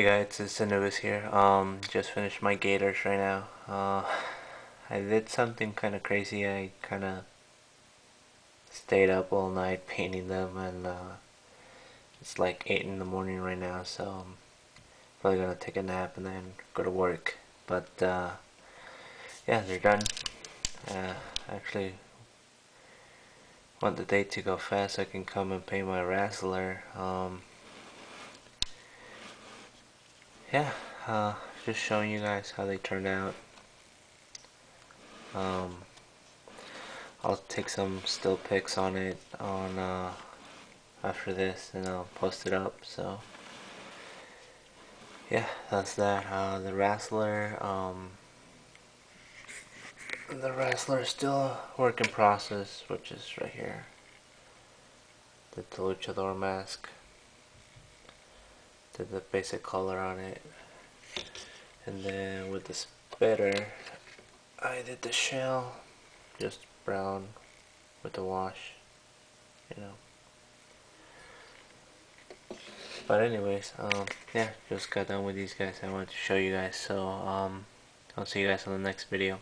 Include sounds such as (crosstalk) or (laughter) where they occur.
guys, it's Anubis here. Um, just finished my gators right now. Uh, I did something kind of crazy. I kind of stayed up all night (laughs) painting them, and uh, it's like 8 in the morning right now, so I'm probably gonna take a nap and then go to work. But uh, yeah, they're done. Uh, actually, want the day to go fast so I can come and paint my Wrastler. Um, yeah, uh, just showing you guys how they turned out. Um, I'll take some still pics on it on uh, after this and I'll post it up. So yeah, that's that. Uh, the wrestler um, the wrestler is still work in process, which is right here. The luchador mask did the basic color on it. And then with the spitter I did the shell just brown with the wash you know. But anyways um yeah just got done with these guys. I wanted to show you guys so um I'll see you guys on the next video